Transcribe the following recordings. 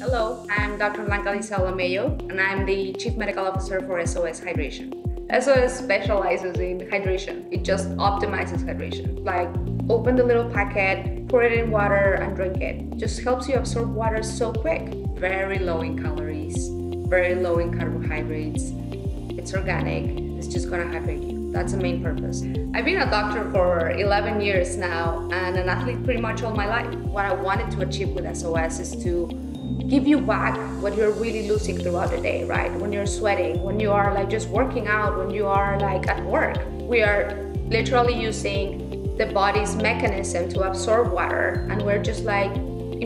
Hello, I'm Dr. Blanca Lizaola Mayo, and I'm the Chief Medical Officer for SOS Hydration. SOS specializes in hydration. It just optimizes hydration. Like, open the little packet, pour it in water, and drink it. Just helps you absorb water so quick. Very low in calories, very low in carbohydrates. It's organic. It's just gonna you. That's the main purpose. I've been a doctor for 11 years now and an athlete pretty much all my life. What I wanted to achieve with SOS is to give you back what you're really losing throughout the day, right? When you're sweating, when you are like just working out, when you are like at work. We are literally using the body's mechanism to absorb water and we're just like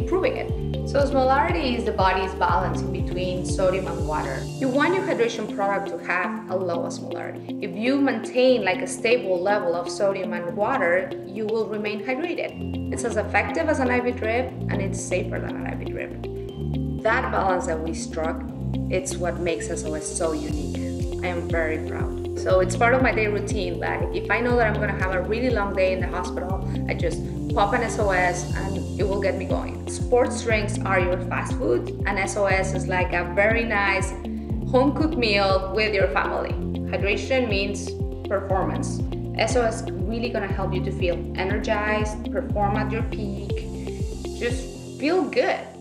improving it. So osmolarity is the body's balance in between sodium and water. You want your hydration product to have a low osmolarity. If you maintain like a stable level of sodium and water, you will remain hydrated. It's as effective as an IV drip and it's safer than an IV drip. That balance that we struck, it's what makes SOS so unique. I am very proud. So it's part of my day routine. Like if I know that I'm gonna have a really long day in the hospital, I just pop an SOS and it will get me going. Sports drinks are your fast food and SOS is like a very nice home cooked meal with your family. Hydration means performance. SOS really gonna help you to feel energized, perform at your peak, just feel good.